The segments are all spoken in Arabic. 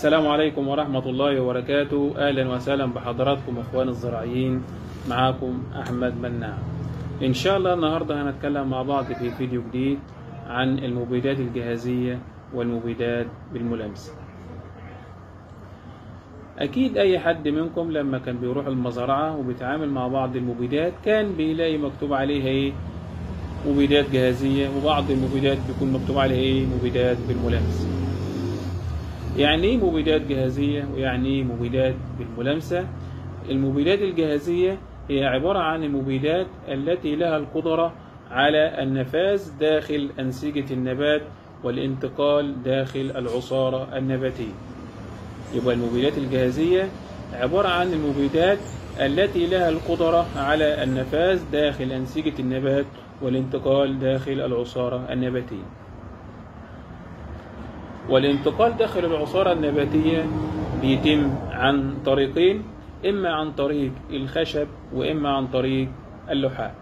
السلام عليكم ورحمة الله وبركاته. أهلا وسهلا بحضراتكم أخوان الزراعيين. معاكم أحمد مناع. إن شاء الله النهاردة هنتكلم مع بعض في فيديو جديد عن المبيدات الجهازية والمبيدات بالملامسة أكيد أي حد منكم لما كان بيروح المزرعة وبيتعامل مع بعض المبيدات كان بيلاقي مكتوب عليها إيه؟ مبيدات جهازية وبعض المبيدات بيكون مكتوب عليها إيه؟ مبيدات بالملامسة يعني إيه مبيدات جهازية ويعني إيه مبيدات بالملامسة. المبيدات الجهازية هي عبارة عن المبيدات التي لها القدرة على النفاذ داخل أنسجة النبات والانتقال داخل العصارة النباتية. يبقى المبيدات الجهازية عبارة عن المبيدات التي لها القدرة على النفاذ داخل أنسجة النبات والانتقال داخل العصارة النباتية. والانتقال داخل العصارة النباتية بيتم عن طريقين إما عن طريق الخشب وإما عن طريق اللحاء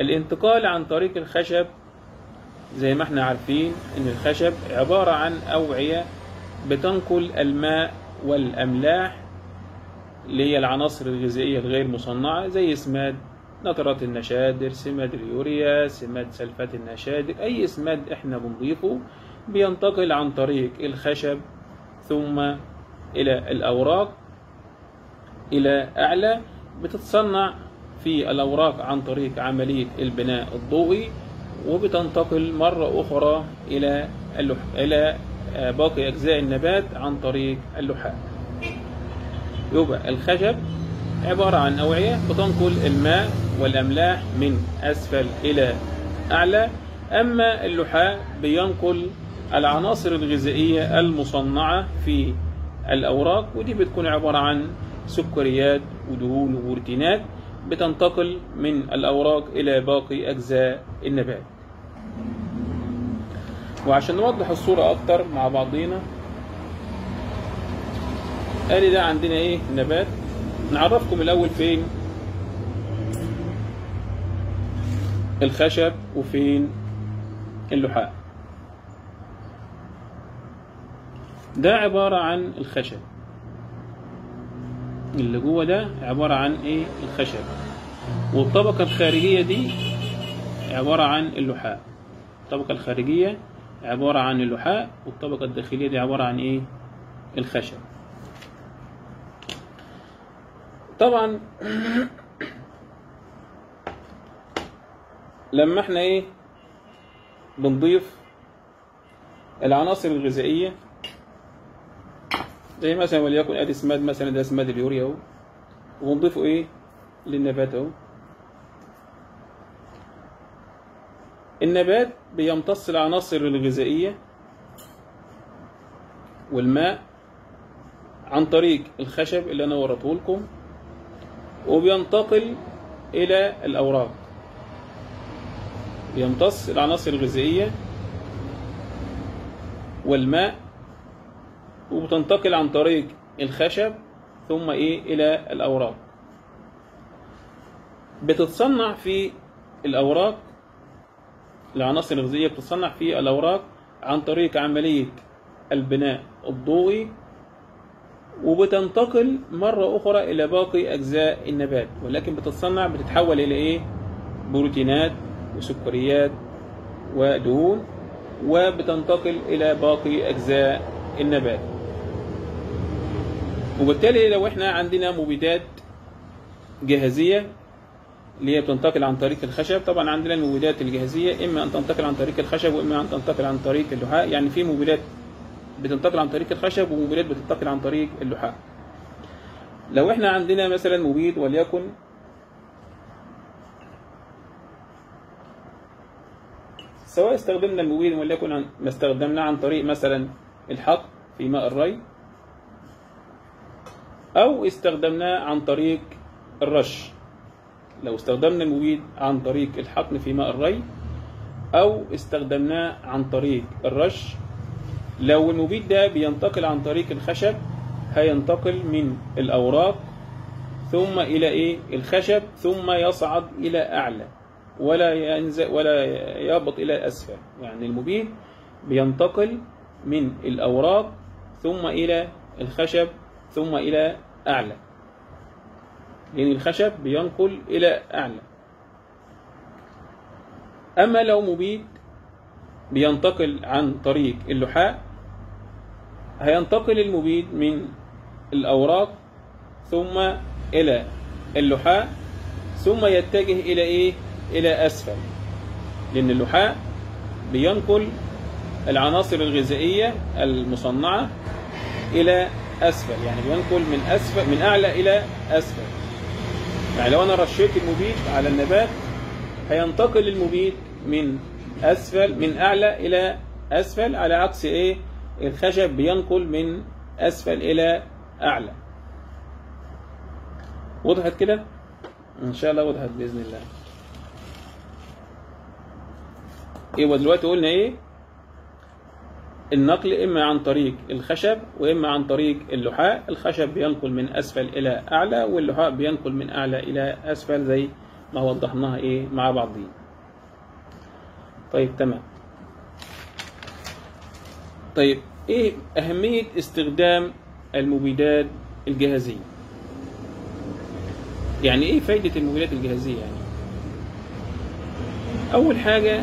الانتقال عن طريق الخشب زي ما إحنا عارفين إن الخشب عبارة عن أوعية بتنقل الماء والأملاح اللي هي العناصر الغذائية الغير مصنعة زي سماد نترات النشادر سماد اليوريا سماد سلفات النشادر أي سماد إحنا بنضيفه بينتقل عن طريق الخشب ثم إلى الأوراق إلى أعلى بتتصنع في الأوراق عن طريق عملية البناء الضوئي وبتنتقل مرة أخرى إلى اللح... إلى باقي أجزاء النبات عن طريق اللحاء. يبقى الخشب عبارة عن أوعية بتنقل الماء والأملاح من أسفل إلى أعلى. أما اللحاء بينقل العناصر الغذائية المصنعة في الأوراق ودي بتكون عبارة عن سكريات ودهون وبروتينات بتنتقل من الأوراق إلى باقي أجزاء النبات. وعشان نوضح الصورة أكتر مع بعضينا قال ده عندنا إيه؟ نبات. نعرفكم الأول فين؟ الخشب وفين اللحاء. ده عبارة عن الخشب. اللي جوه ده عبارة عن إيه؟ الخشب. والطبقة الخارجية دي عبارة عن اللحاء. الطبقة الخارجية عبارة عن اللحاء والطبقة الداخلية دي عبارة عن إيه؟ الخشب. طبعا لما إحنا إيه بنضيف العناصر الغذائية زي مثلا وليكن آدي سماد مثلا ده سماد اليوريا أهو. ونضيفه إيه للنبات أهو. النبات بيمتص العناصر الغذائية والماء عن طريق الخشب اللي أنا وريته لكم وبينتقل إلى الأوراق. بيمتص العناصر الغذائية والماء وبتنتقل عن طريق الخشب ثم إيه إلى الأوراق بتتصنع في الأوراق العناصر الغذائية بتتصنع في الأوراق عن طريق عملية البناء الضوئي وبتنتقل مرة أخرى إلى باقي أجزاء النبات ولكن بتتصنع بتتحول إلى إيه؟ بروتينات وسكريات ودهون وبتنتقل إلى باقي أجزاء النبات. وبالتالي لو إحنا عندنا مبيدات جاهزية اللي هي بتنتقل عن طريق الخشب طبعا عندنا المبيدات الجاهزية إما أن تنتقل عن طريق الخشب وإما أن تنتقل عن طريق اللحاء. يعني في مبيدات بتنتقل عن طريق الخشب ومبيدات بتنتقل عن طريق اللحاء. لو إحنا عندنا مثلا مبيد وليكن سواء استخدمنا المبيد وليكن ما استخدمناه عن طريق مثلا الحق في ماء الري أو استخدمناه عن طريق الرش. لو استخدمنا المبيد عن طريق الحقن في ماء الري أو استخدمناه عن طريق الرش لو المبيد ده بينتقل عن طريق الخشب هينتقل من الأوراق ثم إلى إيه؟ الخشب ثم يصعد إلى أعلى. ولا ينزل ولا يهبط إلى أسفل يعني المبيد بينتقل من الأوراق ثم إلى الخشب ثم إلى أعلى. لأن الخشب بينقل إلى أعلى. أما لو مبيد بينتقل عن طريق اللحاء هينتقل المبيد من الأوراق ثم إلى اللحاء ثم يتجه إلى إيه؟ إلى أسفل. لأن اللحاء بينقل العناصر الغذائية المصنعة إلى أسفل. يعني بينقل من أسفل من أعلى إلى أسفل. يعني لو أنا رشيت المبيد على النبات هينتقل المبيد من أسفل من أعلى إلى أسفل على عكس إيه؟ الخشب بينقل من أسفل إلى أعلى. وضحت كده؟ إن شاء الله وضحت بإذن الله. يبقى دلوقتي قلنا إيه؟ النقل إما عن طريق الخشب وإما عن طريق اللحاء. الخشب بينقل من أسفل إلى أعلى واللحاء بينقل من أعلى إلى أسفل زي ما وضحناها إيه؟ مع بعضين طيب تمام. طيب إيه أهمية استخدام المبيدات الجاهزية؟ يعني إيه فايدة المبيدات الجاهزية يعني؟ أول حاجة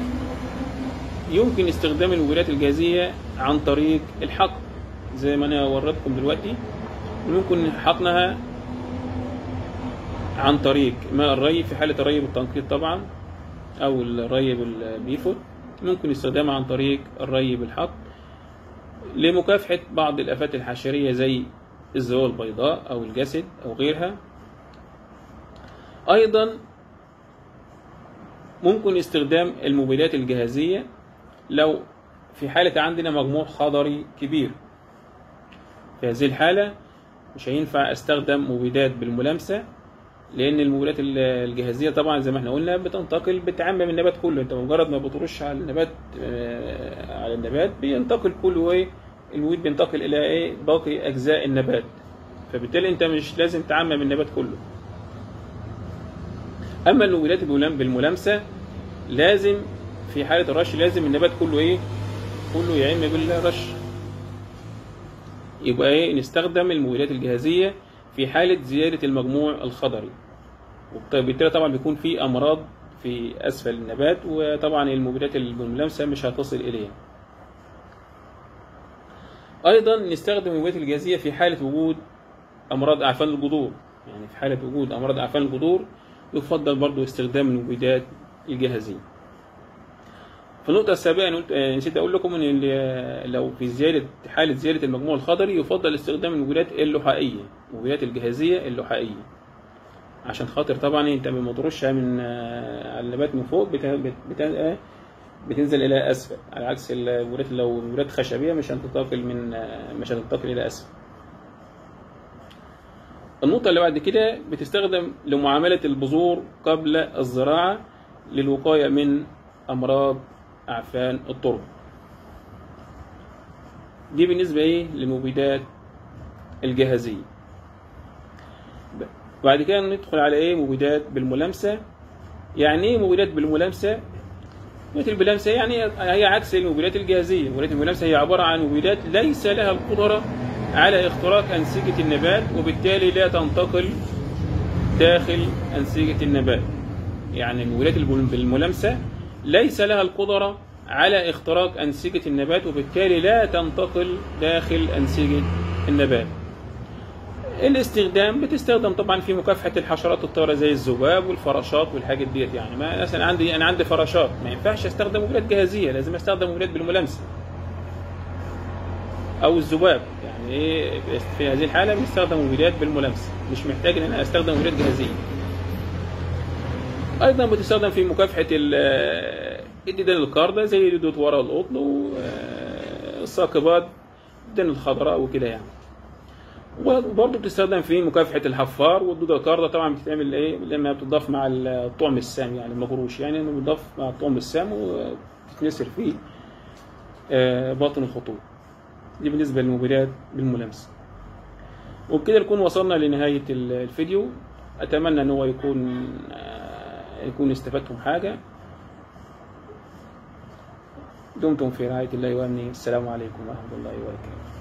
يمكن استخدام المبيدات الجاهزية عن طريق الحقن زي ما أنا وريتكم دلوقتي. ممكن حقنها عن طريق ماء الري في حالة الري بالتنقيط طبعا أو الري بالبيفوت ممكن استخدامها عن طريق الري بالحقن لمكافحة بعض الآفات الحشرية زي الزوال البيضاء أو الجسد أو غيرها. أيضا ممكن استخدام المبيدات الجاهزية لو في حالة عندنا مجموع خضري كبير. في هذه الحالة مش هينفع أستخدم مبيدات بالملامسة لأن المبيدات الجاهزية طبعا زي ما إحنا قلنا بتنتقل بتعمم النبات كله. أنت مجرد ما بترش على النبات على النبات بينتقل كله إيه؟ المبيد بينتقل إلى إيه؟ باقي أجزاء النبات. فبالتالي أنت مش لازم تعمم النبات كله. أما المبيدات بالملامسة لازم في حالة الرش لازم النبات كله إيه؟ كله يعم بالرش. يبقى إيه؟ نستخدم المبيدات الجاهزية في حالة زيادة المجموع الخضري. وبالتالي طبعا بيكون في أمراض في أسفل النبات وطبعا المبيدات الملامسة مش هتصل إليه أيضا نستخدم المبيدات الجاهزية في حالة وجود أمراض أعفان الجذور. يعني في حالة وجود أمراض أعفان الجذور يفضل برضو استخدام المبيدات الجاهزية في النقطة السابقة أنا قلت نسيت أقول لكم إن لو في زيادة حالة زيادة المجموع الخضري يفضل استخدام المبيدات اللحائية المبيدات الجاهزية اللحائية. عشان خاطر طبعا أنت لما ترشها من على النبات من فوق بت... بت... بتنزل إلى أسفل على عكس المبيدات لو مبيدات خشبية مش هتنتقل من مش هتنتقل إلى أسفل. النقطة اللي بعد كده بتستخدم لمعاملة البذور قبل الزراعة للوقاية من أمراض أعفان التربة دي بالنسبة إيه للمبيدات الجاهزية بعد كده ندخل على إيه مبيدات بالملامسة. يعني إيه مبيدات بالملامسة؟ مبيدات بالملامسة يعني هي عكس المبيدات الجاهزية مبيدات الملامسة هي عبارة عن مبيدات ليس لها القدرة على اختراق أنسجة النبات وبالتالي لا تنتقل داخل أنسجة النبات. يعني المبيدات بالملامسة ليس لها القدرة على اختراق أنسجة النبات وبالتالي لا تنتقل داخل أنسجة النبات. الاستخدام بتستخدم طبعا في مكافحة الحشرات الطائرة زي الذباب والفراشات والحاجات ديت يعني. ما مثلا عندي أنا عندي فراشات ما ينفعش أستخدم مبيدات جاهزية لازم أستخدم مبيدات بالملامسة أو الذباب يعني إيه في هذه الحالة بنستخدم مبيدات بالملامسة مش محتاج إن أنا أستخدم مبيدات جاهزية أيضا بتستخدم في مكافحة الديدان القارده زي دودة ورق القطن والساقبات الديدان الخضراء وكده يعني. وبرضه بتستخدم في مكافحة الحفار والدودة القارده طبعا بتتعمل إيه؟ لما بتضاف مع الطعم السام يعني المغروش يعني إنه بيضاف مع الطعم السام وتتنسر فيه باطن الخطوط. دي بالنسبة للمبيدات بالملامسه وبكده نكون وصلنا لنهاية الفيديو. أتمنى إن هو يكون يكون استفدتم حاجة. دمتم في رعاية الله وأمنه السلام عليكم ورحمة الله وبركاته.